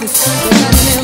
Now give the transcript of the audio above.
amor.